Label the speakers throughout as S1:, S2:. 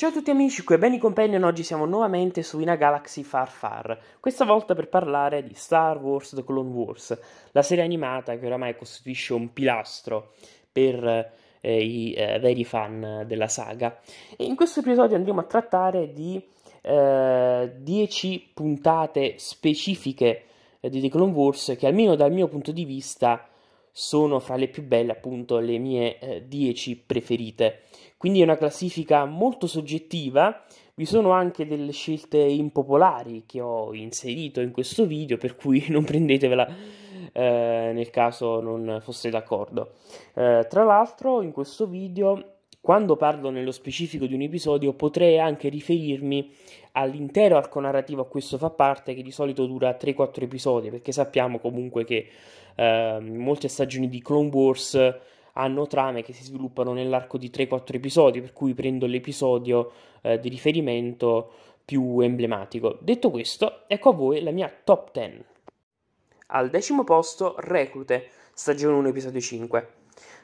S1: Ciao a tutti amici, qui è Benny Companion, oggi siamo nuovamente su In a Galaxy Far Far, questa volta per parlare di Star Wars The Clone Wars, la serie animata che oramai costituisce un pilastro per eh, i eh, veri fan della saga. E in questo episodio andremo a trattare di 10 eh, puntate specifiche di The Clone Wars che almeno dal mio punto di vista sono fra le più belle, appunto, le mie 10 eh, preferite. Quindi è una classifica molto soggettiva. Vi sono anche delle scelte impopolari che ho inserito in questo video, per cui non prendetevela eh, nel caso non foste d'accordo. Eh, tra l'altro, in questo video quando parlo nello specifico di un episodio potrei anche riferirmi all'intero arco narrativo a cui questo fa parte, che di solito dura 3-4 episodi, perché sappiamo comunque che eh, molte stagioni di Clone Wars hanno trame che si sviluppano nell'arco di 3-4 episodi, per cui prendo l'episodio eh, di riferimento più emblematico. Detto questo, ecco a voi la mia top 10. Al decimo posto, Reclute, stagione 1, episodio 5.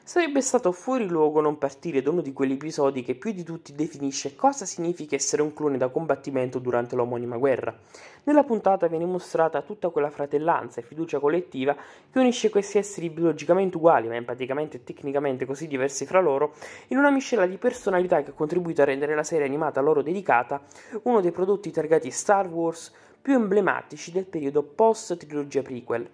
S1: Sarebbe stato fuori luogo non partire da uno di quegli episodi che più di tutti definisce cosa significa essere un clone da combattimento durante l'omonima guerra. Nella puntata viene mostrata tutta quella fratellanza e fiducia collettiva che unisce questi esseri biologicamente uguali, ma empaticamente e tecnicamente così diversi fra loro, in una miscela di personalità che ha contribuito a rendere la serie animata loro dedicata uno dei prodotti targati Star Wars più emblematici del periodo post-trilogia prequel.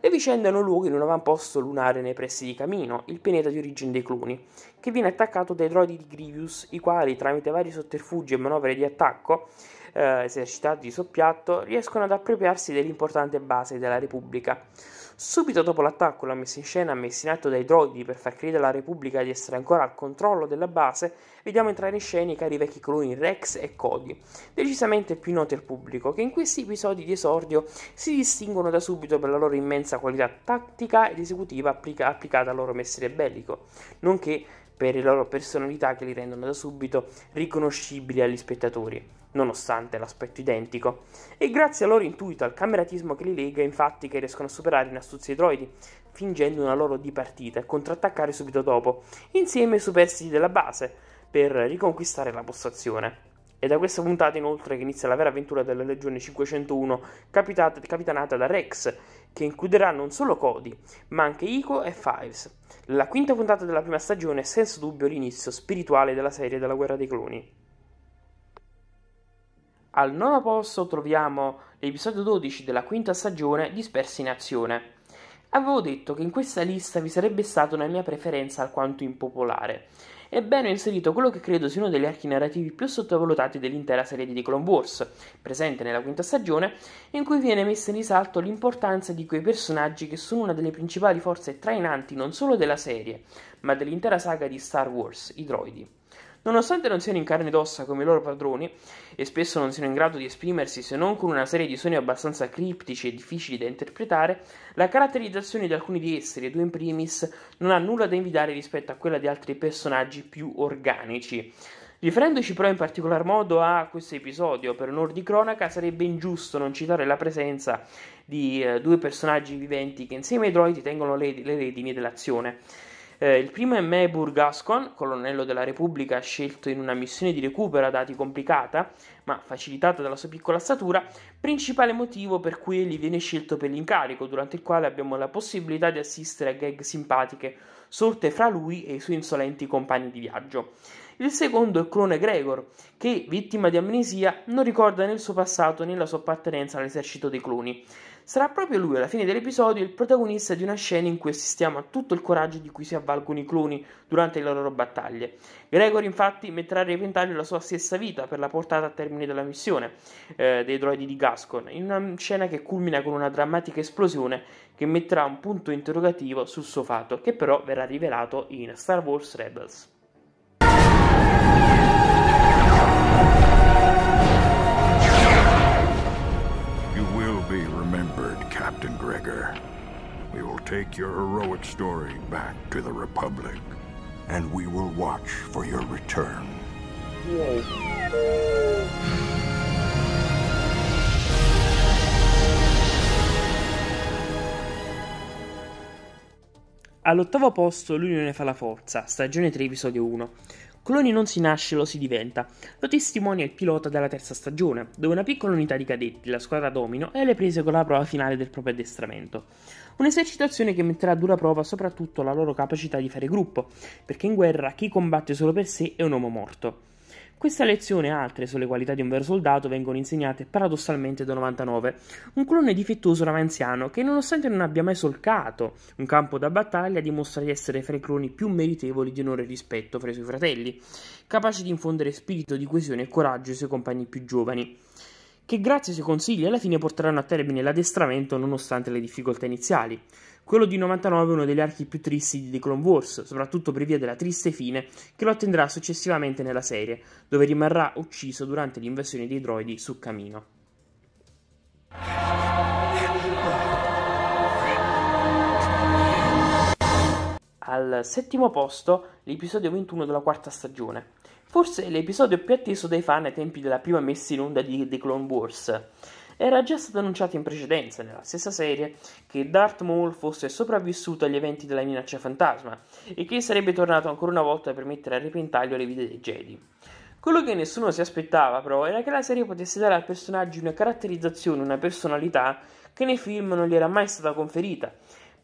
S1: Le vicende hanno luogo in un avamposto lunare nei pressi di Camino, il pianeta di origine dei cloni, che viene attaccato dai droidi di Grievous, i quali, tramite vari sotterfugi e manovre di attacco eh, esercitati di soppiatto, riescono ad appropriarsi dell'importante base della Repubblica. Subito dopo l'attacco la messa in scena messa in atto dai droidi per far credere alla Repubblica di essere ancora al controllo della base, vediamo entrare in scena i cari vecchi cloni Rex e Cody, decisamente più noti al pubblico, che in questi episodi di esordio si distinguono da subito per la loro immensa qualità tattica ed esecutiva applica- applicata al loro mestiere bellico, nonché per le loro personalità che li rendono da subito riconoscibili agli spettatori nonostante l'aspetto identico, e grazie al loro intuito al cameratismo che li lega, infatti, che riescono a superare in astuzia i droidi, fingendo una loro dipartita e contrattaccare subito dopo, insieme ai superstiti della base, per riconquistare la postazione. È da questa puntata inoltre che inizia la vera avventura della Legione 501, capitata, capitanata da Rex, che includerà non solo Cody, ma anche Ico e Fives. La quinta puntata della prima stagione è senza dubbio l'inizio spirituale della serie della Guerra dei Cloni. Al nono posto troviamo l'episodio 12 della quinta stagione Dispersi in azione. Avevo detto che in questa lista vi sarebbe stata una mia preferenza alquanto impopolare. Ebbene, ho inserito quello che credo sia uno degli archi narrativi più sottovalutati dell'intera serie di The Clone Wars, presente nella quinta stagione, in cui viene messa in risalto l'importanza di quei personaggi che sono una delle principali forze trainanti non solo della serie, ma dell'intera saga di Star Wars, i droidi. Nonostante non siano in carne ed ossa come i loro padroni, e spesso non siano in grado di esprimersi se non con una serie di suoni abbastanza criptici e difficili da interpretare, la caratterizzazione di alcuni di essi, due in primis, non ha nulla da invidiare rispetto a quella di altri personaggi più organici. Riferendoci però in particolar modo a questo episodio, per onor di cronaca, sarebbe ingiusto non citare la presenza di eh, due personaggi viventi che insieme ai droidi tengono le, le redini dell'azione. Eh, il primo è Mebur Gascon, colonnello della Repubblica scelto in una missione di recupero a dati complicata, ma facilitata dalla sua piccola statura, principale motivo per cui egli viene scelto per l'incarico, durante il quale abbiamo la possibilità di assistere a gag simpatiche sorte fra lui e i suoi insolenti compagni di viaggio. Il secondo è il clone Gregor, che, vittima di amnesia, non ricorda né il suo passato né la sua appartenenza all'esercito dei cloni. Sarà proprio lui, alla fine dell'episodio, il protagonista di una scena in cui assistiamo a tutto il coraggio di cui si avvalgono i cloni durante le loro battaglie. Gregor, infatti, metterà a repentaglio la sua stessa vita per la portata a termine della missione eh, dei droidi di Gascon, in una scena che culmina con una drammatica esplosione che metterà un punto interrogativo sul suo fatto, che però verrà rivelato in Star Wars Rebels. Captain We will take your heroic story back to the Republic, and we will watch for your return. All'ottavo posto l'Unione fa la forza, stagione 3, episodio 1. Cloni non si nasce, lo si diventa. Lo testimonia il pilota della terza stagione, dove una piccola unità di cadetti, la squadra Domino, è alle prese con la prova finale del proprio addestramento. Un'esercitazione che metterà a dura prova soprattutto la loro capacità di fare gruppo, perché in guerra chi combatte solo per sé è un uomo morto. Questa lezione e altre sulle qualità di un vero soldato vengono insegnate paradossalmente da 99, un clone difettoso ma anziano che nonostante non abbia mai solcato un campo da battaglia dimostra di essere fra i cloni più meritevoli di onore e rispetto fra i suoi fratelli, capace di infondere spirito di coesione e coraggio ai suoi compagni più giovani che grazie ai suoi consigli alla fine porteranno a termine l'addestramento nonostante le difficoltà iniziali. Quello di 99 è uno degli archi più tristi di The Clone Wars, soprattutto per via della triste fine che lo attenderà successivamente nella serie, dove rimarrà ucciso durante l'invasione dei droidi su Camino. Al settimo posto l'episodio 21 della quarta stagione, forse l'episodio più atteso dai fan ai tempi della prima messa in onda di The Clone Wars era già stato annunciato in precedenza, nella stessa serie, che Darth Maul fosse sopravvissuto agli eventi della minaccia fantasma e che sarebbe tornato ancora una volta per mettere a repentaglio le vite dei Jedi. Quello che nessuno si aspettava, però, era che la serie potesse dare al personaggio una caratterizzazione, una personalità che nei film non gli era mai stata conferita,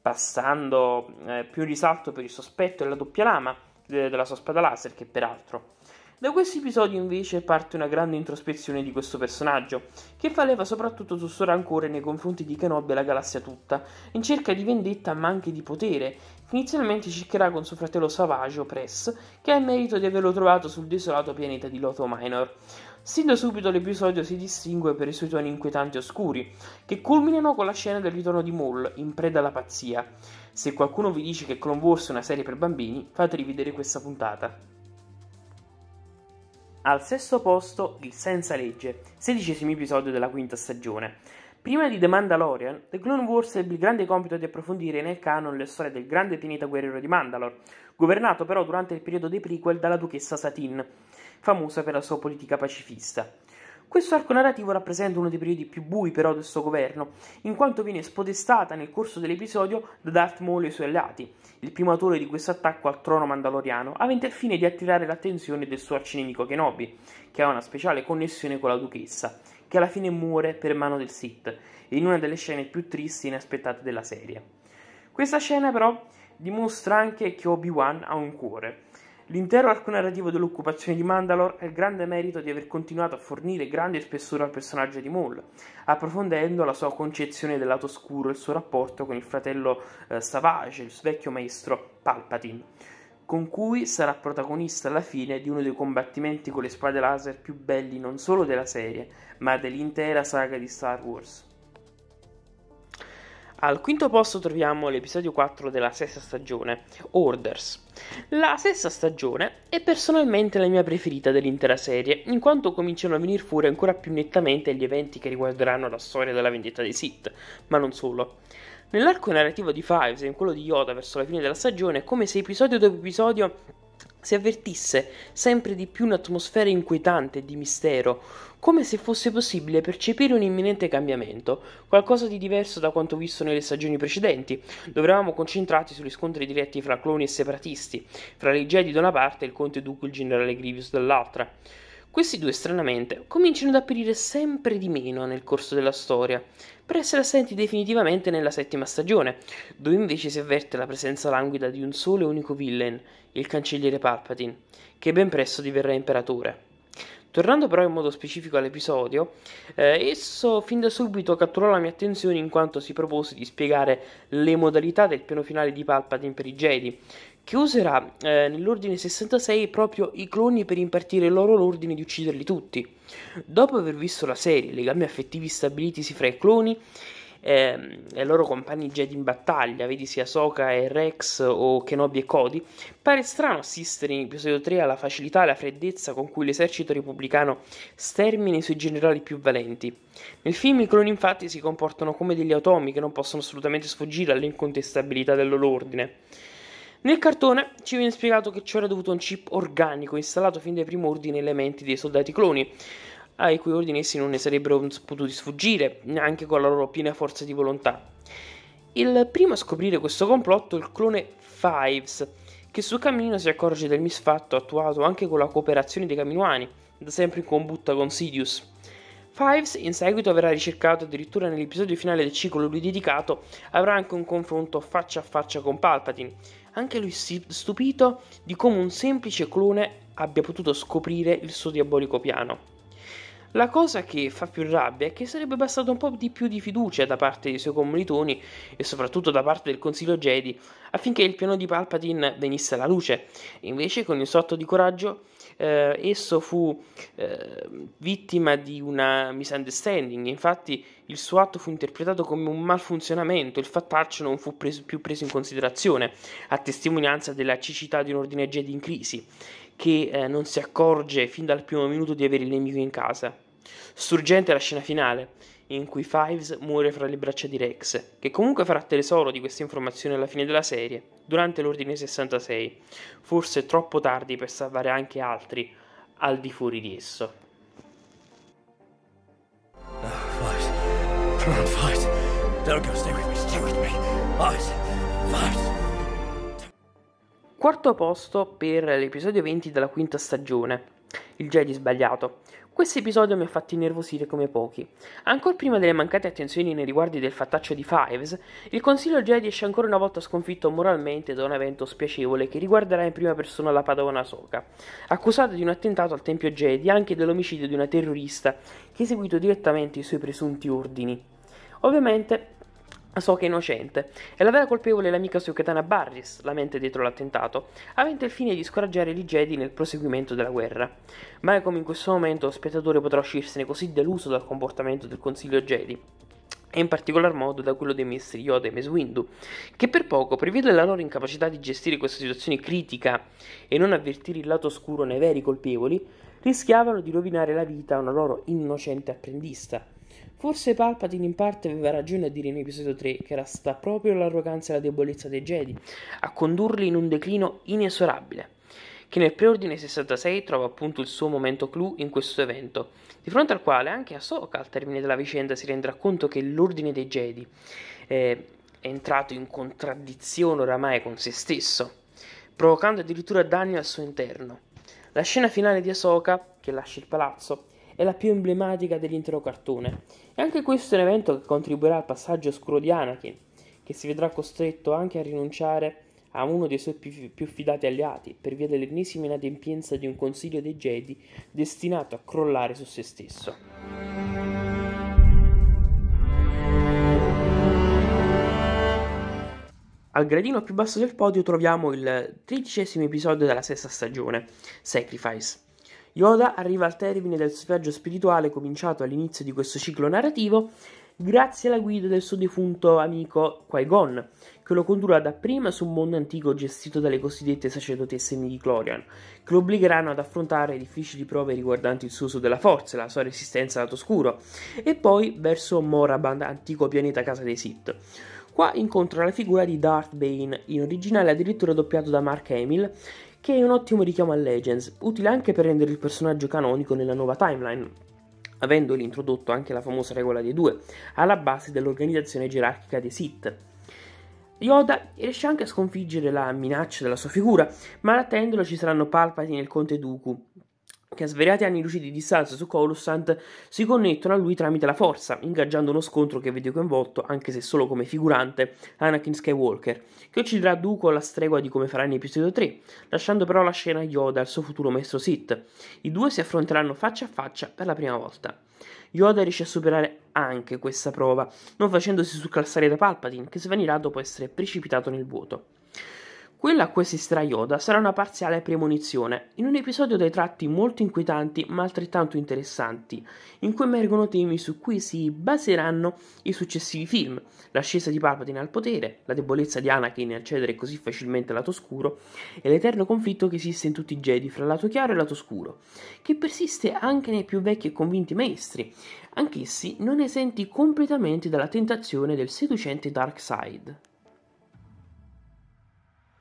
S1: passando eh, più risalto per il sospetto e la doppia lama eh, della sua spada laser, che peraltro da questo episodio invece parte una grande introspezione di questo personaggio, che fa leva soprattutto sul suo rancore nei confronti di Kenobi e la galassia tutta, in cerca di vendetta ma anche di potere, che inizialmente cercherà con suo fratello Savage Press, che ha il merito di averlo trovato sul desolato pianeta di Loto Minor. Sin da subito l'episodio si distingue per i suoi toni inquietanti e oscuri, che culminano con la scena del ritorno di Maul, in preda alla pazzia. Se qualcuno vi dice che Clone Wars è una serie per bambini, fatevi vedere questa puntata. Al sesto posto il Senza Legge, sedicesimo episodio della quinta stagione. Prima di The Mandalorian, The Clone Wars ebbe il grande compito di approfondire nel canon le storie del grande pianeta guerriero di Mandalore, governato però durante il periodo dei prequel dalla duchessa Satin, famosa per la sua politica pacifista. Questo arco narrativo rappresenta uno dei periodi più bui però del suo governo, in quanto viene spodestata nel corso dell'episodio da Darth Maul e i suoi alleati, il primo autore di questo attacco al trono mandaloriano, avente il fine di attirare l'attenzione del suo arcinemico Kenobi, che ha una speciale connessione con la duchessa, che alla fine muore per mano del Sith, in una delle scene più tristi e inaspettate della serie. Questa scena però dimostra anche che Obi-Wan ha un cuore, L'intero arco narrativo dell'occupazione di Mandalore ha il grande merito di aver continuato a fornire grande spessore al personaggio di Maul, approfondendo la sua concezione del lato oscuro e il suo rapporto con il fratello eh, Savage, il vecchio maestro Palpatine, con cui sarà protagonista alla fine di uno dei combattimenti con le spade laser più belli non solo della serie, ma dell'intera saga di Star Wars. Al quinto posto troviamo l'episodio 4 della sesta stagione, Orders. La sesta stagione è personalmente la mia preferita dell'intera serie, in quanto cominciano a venire fuori ancora più nettamente gli eventi che riguarderanno la storia della vendetta dei Sith, ma non solo. Nell'arco narrativo di Fives e in quello di Yoda verso la fine della stagione è come se episodio dopo episodio si avvertisse sempre di più un'atmosfera inquietante e di mistero, come se fosse possibile percepire un imminente cambiamento, qualcosa di diverso da quanto visto nelle stagioni precedenti, dove eravamo concentrati sugli scontri diretti fra cloni e separatisti, fra le Jedi da una parte e il conte Dooku e il generale Grievous dall'altra. Questi due, stranamente, cominciano ad apparire sempre di meno nel corso della storia, per essere assenti definitivamente nella settima stagione, dove invece si avverte la presenza languida di un solo e unico villain, il cancelliere Palpatine, che ben presto diverrà imperatore. Tornando però in modo specifico all'episodio, eh, esso fin da subito catturò la mia attenzione in quanto si propose di spiegare le modalità del piano finale di Palpatine per i Jedi, che userà eh, nell'ordine 66 proprio i cloni per impartire loro l'ordine di ucciderli tutti. Dopo aver visto la serie, i legami affettivi stabilitisi fra i cloni eh, i loro compagni Jedi in battaglia, vedi sia Soka e Rex o Kenobi e Cody, pare strano assistere in episodio 3 alla facilità e alla freddezza con cui l'esercito repubblicano stermina i suoi generali più valenti. Nel film i cloni infatti si comportano come degli automi che non possono assolutamente sfuggire all'incontestabilità del loro ordine. Nel cartone ci viene spiegato che c'era dovuto un chip organico installato fin dai primordi nei elementi dei soldati cloni, ai cui ordini essi non ne sarebbero potuti sfuggire, neanche con la loro piena forza di volontà. Il primo a scoprire questo complotto è il clone Fives, che sul cammino si accorge del misfatto attuato anche con la cooperazione dei Caminoani, da sempre in combutta con Sidious. Fives in seguito verrà ricercato addirittura nell'episodio finale del ciclo lui dedicato, avrà anche un confronto faccia a faccia con Palpatine, anche lui stupito di come un semplice clone abbia potuto scoprire il suo diabolico piano. La cosa che fa più rabbia è che sarebbe bastato un po' di più di fiducia da parte dei suoi commilitoni e soprattutto da parte del Consiglio Jedi affinché il piano di Palpatine venisse alla luce. invece, con il sotto di coraggio, eh, esso fu eh, vittima di una misunderstanding. Infatti, il suo atto fu interpretato come un malfunzionamento, il fattaccio non fu preso, più preso in considerazione, a testimonianza della cecità di un ordine Jedi in crisi, che eh, non si accorge fin dal primo minuto di avere il nemico in casa. Struggente la scena finale, in cui Fives muore fra le braccia di Rex, che comunque farà tesoro di queste informazioni alla fine della serie, durante l'ordine 66, forse troppo tardi per salvare anche altri al di fuori di esso. Quarto posto per l'episodio 20 della quinta stagione, il Jedi sbagliato. Questo episodio mi ha fatto innervosire come pochi. Ancora prima delle mancate attenzioni nei riguardi del fattaccio di Fives, il Consiglio Jedi esce ancora una volta sconfitto moralmente da un evento spiacevole che riguarderà in prima persona la padavona Soka, accusata di un attentato al Tempio Jedi e anche dell'omicidio di una terrorista che ha eseguito direttamente i suoi presunti ordini. Ovviamente so che è innocente, e la vera colpevole è l'amica Suketana Barris, la mente dietro l'attentato, avente il fine di scoraggiare gli Jedi nel proseguimento della guerra. Mai come in questo momento lo spettatore potrà uscirsene così deluso dal comportamento del Consiglio Jedi, e in particolar modo da quello dei maestri Yoda e Mace Windu, che per poco, via della loro incapacità di gestire questa situazione critica e non avvertire il lato oscuro nei veri colpevoli, rischiavano di rovinare la vita a una loro innocente apprendista. Forse Palpatine in parte aveva ragione a dire in episodio 3 che era stata proprio l'arroganza e la debolezza dei Jedi a condurli in un declino inesorabile, che nel preordine 66 trova appunto il suo momento clou in questo evento, di fronte al quale anche Ahsoka al termine della vicenda si renderà conto che l'ordine dei Jedi è entrato in contraddizione oramai con se stesso, provocando addirittura danni al suo interno. La scena finale di Ahsoka, che lascia il palazzo, è la più emblematica dell'intero cartone. E anche questo è un evento che contribuirà al passaggio oscuro di Anakin, che si vedrà costretto anche a rinunciare a uno dei suoi più, più fidati alleati per via dell'ennesima inadempienza di un consiglio dei Jedi destinato a crollare su se stesso. Al gradino più basso del podio troviamo il tredicesimo episodio della sesta stagione, Sacrifice. Yoda arriva al termine del suo viaggio spirituale cominciato all'inizio di questo ciclo narrativo grazie alla guida del suo defunto amico Qui-Gon, che lo condurrà dapprima su un mondo antico gestito dalle cosiddette sacerdotesse midi-chlorian, che lo obbligheranno ad affrontare difficili prove riguardanti il suo uso della forza e la sua resistenza al lato oscuro, e poi verso Moraband, antico pianeta casa dei Sith. Qua incontra la figura di Darth Bane, in originale addirittura doppiato da Mark Hamill, che è un ottimo richiamo a Legends, utile anche per rendere il personaggio canonico nella nuova timeline, avendoli introdotto anche la famosa regola dei due, alla base dell'organizzazione gerarchica dei Sith. Yoda riesce anche a sconfiggere la minaccia della sua figura, ma ad attenderlo ci saranno Palpatine e il Conte Dooku, che a svariati anni luce di distanza su Coruscant si connettono a lui tramite la forza, ingaggiando uno scontro che vede coinvolto, anche se solo come figurante, Anakin Skywalker, che ucciderà Dooku alla stregua di come farà in episodio 3, lasciando però la scena a Yoda al suo futuro maestro Sith. I due si affronteranno faccia a faccia per la prima volta. Yoda riesce a superare anche questa prova, non facendosi surclassare da Palpatine, che svanirà dopo essere precipitato nel vuoto. Quella a cui assisterà Yoda sarà una parziale premonizione, in un episodio dai tratti molto inquietanti ma altrettanto interessanti, in cui emergono temi su cui si baseranno i successivi film, l'ascesa di Palpatine al potere, la debolezza di Anakin nel cedere così facilmente al lato oscuro e l'eterno conflitto che esiste in tutti i Jedi fra lato chiaro e lato scuro, che persiste anche nei più vecchi e convinti maestri, anch'essi non esenti completamente dalla tentazione del seducente Dark Side.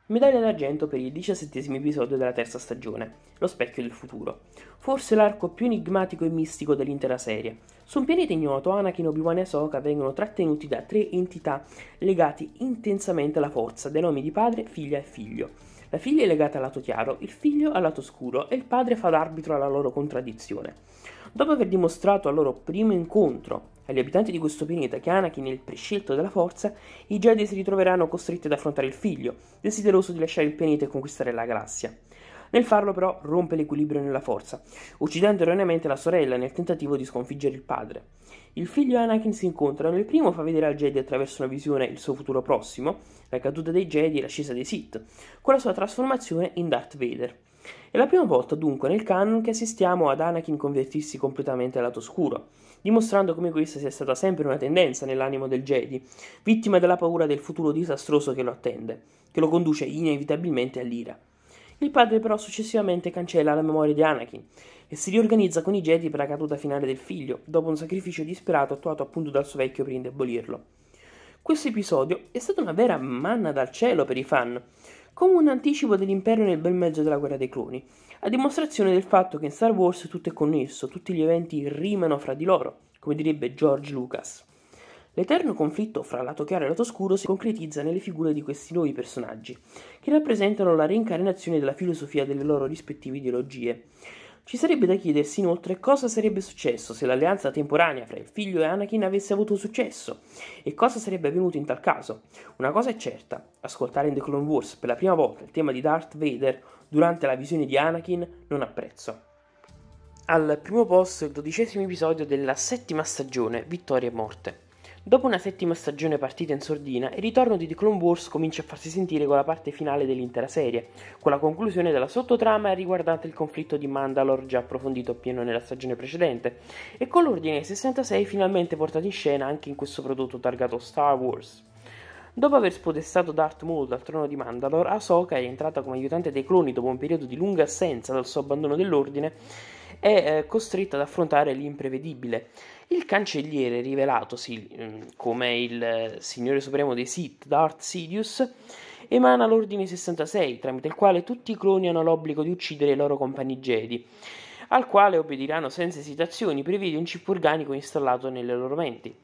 S1: Medaglia d'argento per il diciassettesimo episodio della terza stagione, Lo specchio del futuro. Forse l'arco più enigmatico e mistico dell'intera serie. Su un pianeta ignoto, Anakin, Obi-Wan e Ahsoka vengono trattenuti da tre entità legati intensamente alla forza, dai nomi di padre, figlia e figlio. La figlia è legata al lato chiaro, il figlio al lato scuro e il padre fa d'arbitro alla loro contraddizione. Dopo aver dimostrato al loro primo incontro agli abitanti di questo pianeta che Anakin è il prescelto della forza, i Jedi si ritroveranno costretti ad affrontare il figlio, desideroso di lasciare il pianeta e conquistare la galassia. Nel farlo però rompe l'equilibrio nella forza, uccidendo erroneamente la sorella nel tentativo di sconfiggere il padre. Il figlio e Anakin si incontrano il primo fa vedere al Jedi attraverso una visione il suo futuro prossimo, la caduta dei Jedi e l'ascesa dei Sith, con la sua trasformazione in Darth Vader. È la prima volta dunque nel canon che assistiamo ad Anakin convertirsi completamente al lato scuro, dimostrando come questa sia stata sempre una tendenza nell'animo del Jedi, vittima della paura del futuro disastroso che lo attende, che lo conduce inevitabilmente all'ira. Il padre però successivamente cancella la memoria di Anakin e si riorganizza con i Jedi per la caduta finale del figlio, dopo un sacrificio disperato attuato appunto dal suo vecchio per indebolirlo. Questo episodio è stato una vera manna dal cielo per i fan, come un anticipo dell'impero nel bel mezzo della guerra dei cloni, a dimostrazione del fatto che in Star Wars tutto è connesso, tutti gli eventi rimano fra di loro, come direbbe George Lucas. L'eterno conflitto fra lato chiaro e lato scuro si concretizza nelle figure di questi nuovi personaggi, che rappresentano la reincarnazione della filosofia delle loro rispettive ideologie. Ci sarebbe da chiedersi inoltre cosa sarebbe successo se l'alleanza temporanea fra il figlio e Anakin avesse avuto successo e cosa sarebbe avvenuto in tal caso. Una cosa è certa, ascoltare in The Clone Wars per la prima volta il tema di Darth Vader durante la visione di Anakin non ha prezzo. Al primo posto il dodicesimo episodio della settima stagione, Vittoria e Morte. Dopo una settima stagione partita in sordina, il ritorno di The Clone Wars comincia a farsi sentire con la parte finale dell'intera serie, con la conclusione della sottotrama riguardante il conflitto di Mandalore già approfondito appieno nella stagione precedente, e con l'ordine 66 finalmente portato in scena anche in questo prodotto targato Star Wars. Dopo aver spodestato Darth Maul dal trono di Mandalore, Ahsoka è entrata come aiutante dei cloni dopo un periodo di lunga assenza dal suo abbandono dell'ordine è eh, costretta ad affrontare l'imprevedibile. Il cancelliere, rivelatosi mm, come il eh, signore supremo dei Sith, Darth Sidious, emana l'ordine 66, tramite il quale tutti i cloni hanno l'obbligo di uccidere i loro compagni Jedi, al quale obbediranno senza esitazioni, prevede un chip organico installato nelle loro menti.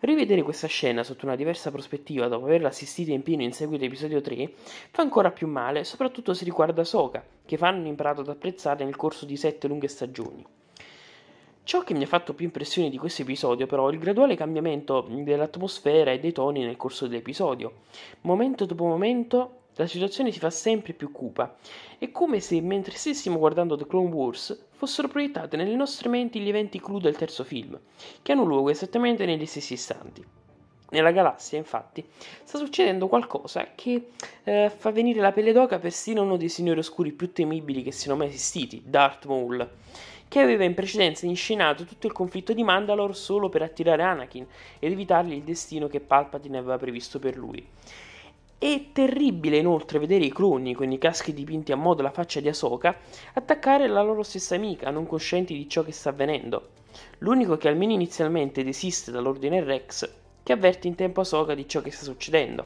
S1: Rivedere questa scena sotto una diversa prospettiva dopo averla assistita in pieno in seguito all'episodio 3 fa ancora più male, soprattutto se riguarda Soka, che fanno imparato ad apprezzare nel corso di sette lunghe stagioni. Ciò che mi ha fatto più impressione di questo episodio, però, è il graduale cambiamento dell'atmosfera e dei toni nel corso dell'episodio. Momento dopo momento la situazione si fa sempre più cupa. È come se, mentre stessimo guardando The Clone Wars, fossero proiettate nelle nostre menti gli eventi clou del terzo film, che hanno luogo esattamente negli stessi istanti. Nella galassia, infatti, sta succedendo qualcosa che eh, fa venire la pelle d'oca persino uno dei signori oscuri più temibili che siano mai esistiti, Darth Maul, che aveva in precedenza inscenato tutto il conflitto di Mandalore solo per attirare Anakin ed evitargli il destino che Palpatine aveva previsto per lui. È terribile inoltre vedere i cloni con i caschi dipinti a modo la faccia di Ahsoka attaccare la loro stessa amica, non coscienti di ciò che sta avvenendo. L'unico che almeno inizialmente desiste dall'ordine Rex, che avverte in tempo Ahsoka di ciò che sta succedendo.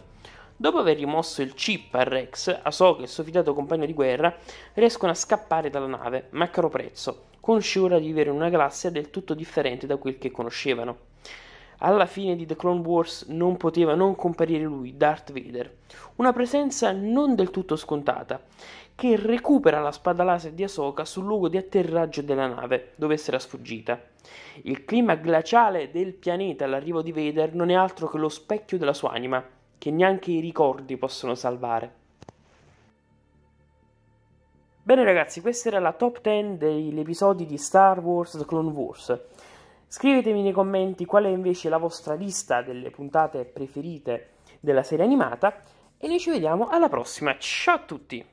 S1: Dopo aver rimosso il chip a Rex, Ahsoka e il suo fidato compagno di guerra riescono a scappare dalla nave, ma a caro prezzo, consci ora di vivere in una galassia del tutto differente da quel che conoscevano. Alla fine di The Clone Wars non poteva non comparire lui, Darth Vader, una presenza non del tutto scontata, che recupera la spada laser di Ahsoka sul luogo di atterraggio della nave, dove era sfuggita. Il clima glaciale del pianeta all'arrivo di Vader non è altro che lo specchio della sua anima, che neanche i ricordi possono salvare. Bene ragazzi, questa era la top 10 degli episodi di Star Wars The Clone Wars. Scrivetemi nei commenti qual è invece la vostra lista delle puntate preferite della serie animata e noi ci vediamo alla prossima. Ciao a tutti!